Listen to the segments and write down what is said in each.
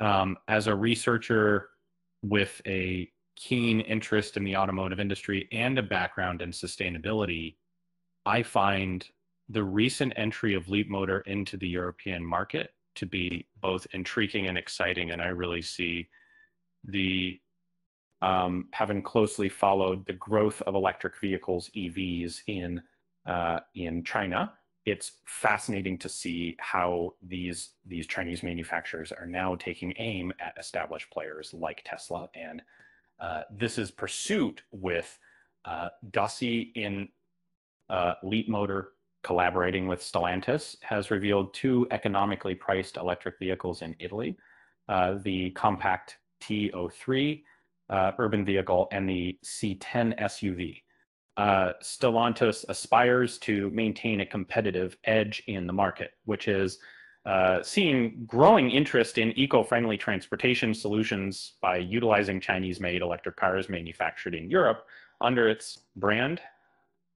um, as a researcher with a keen interest in the automotive industry and a background in sustainability, I find the recent entry of Leapmotor into the European market to be both intriguing and exciting. And I really see the um, having closely followed the growth of electric vehicles, EVs in uh, in China. It's fascinating to see how these these Chinese manufacturers are now taking aim at established players like Tesla, and uh, this is pursuit with uh, Dacia in uh, Leapmotor collaborating with Stellantis has revealed two economically priced electric vehicles in Italy, uh, the compact T03 uh, urban vehicle and the C10 SUV. Uh, Stellantis aspires to maintain a competitive edge in the market, which is uh, seeing growing interest in eco-friendly transportation solutions by utilizing Chinese-made electric cars manufactured in Europe under its brand.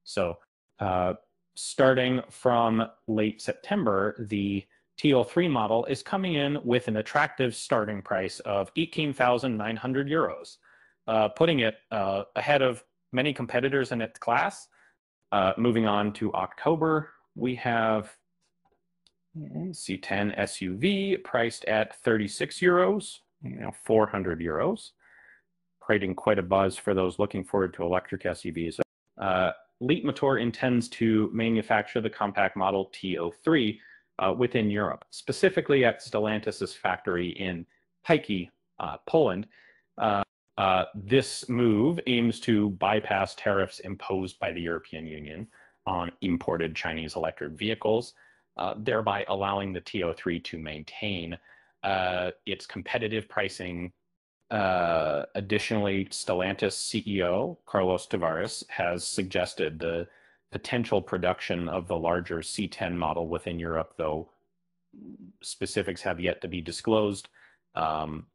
So uh, starting from late September, the T03 model is coming in with an attractive starting price of 18,900 euros, uh, putting it uh, ahead of many competitors in its class. Uh, moving on to October, we have C10 SUV priced at 36 euros, you know, 400 euros, creating quite a buzz for those looking forward to electric SUVs. Uh, Leapmotor intends to manufacture the compact model T03 uh, within Europe, specifically at Stellantis' factory in Tychy, uh, Poland. Uh, uh, this move aims to bypass tariffs imposed by the European Union on imported Chinese electric vehicles, uh, thereby allowing the T03 to maintain uh, its competitive pricing uh, additionally, Stellantis CEO Carlos Tavares has suggested the potential production of the larger C10 model within Europe, though specifics have yet to be disclosed. Um,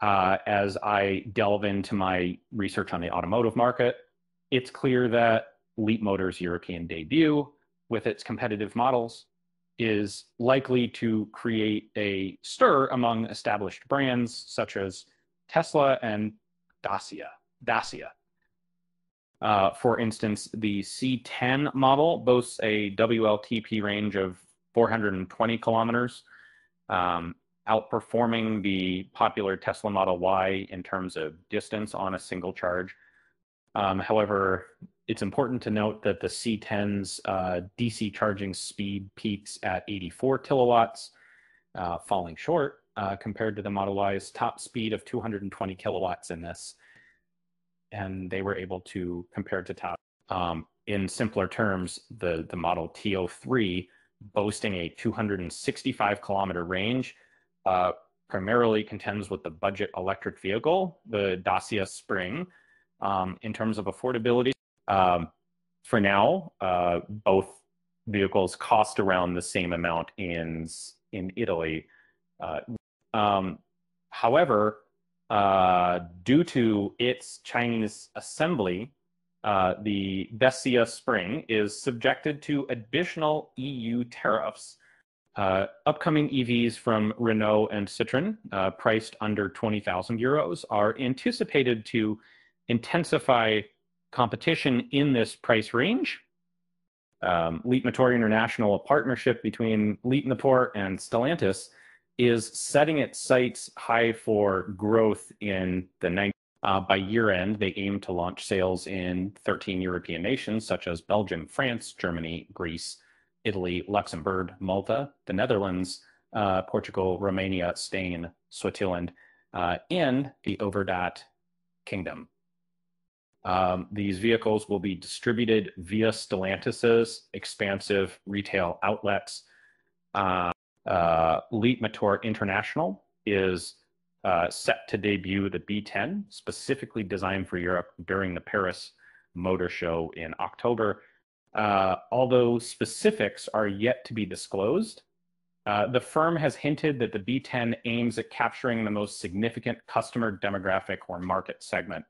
uh, as I delve into my research on the automotive market, it's clear that Leapmotor's European debut with its competitive models is likely to create a stir among established brands such as Tesla and Dacia. Dacia. Uh, for instance, the C10 model boasts a WLTP range of 420 kilometers, um, outperforming the popular Tesla Model Y in terms of distance on a single charge. Um, however, it's important to note that the C10's uh, DC charging speed peaks at 84 kilowatts, uh, falling short uh, compared to the Model Y's top speed of 220 kilowatts in this. And they were able to compare to top. Um, in simpler terms, the, the Model T03 boasting a 265 kilometer range uh, primarily contends with the budget electric vehicle, the Dacia Spring. Um, in terms of affordability, um, for now, uh, both vehicles cost around the same amount in in Italy. Uh, um, however, uh, due to its Chinese assembly, uh, the Dacia Spring is subjected to additional EU tariffs. Uh, upcoming EVs from Renault and Citroën, uh, priced under 20,000 euros, are anticipated to intensify competition in this price range. Um, Leapmotor International, a partnership between Leapmotor and Stellantis, is setting its sights high for growth in the 90s. Uh, by year end, they aim to launch sales in 13 European nations such as Belgium, France, Germany, Greece, Italy, Luxembourg, Malta, the Netherlands, uh, Portugal, Romania, Spain, Switzerland, uh, and the Overdat Kingdom. Um, these vehicles will be distributed via Stellantis's expansive retail outlets. Uh, uh, Leapmotor International is uh, set to debut the B10, specifically designed for Europe during the Paris Motor Show in October. Uh, although specifics are yet to be disclosed, uh, the firm has hinted that the B10 aims at capturing the most significant customer demographic or market segment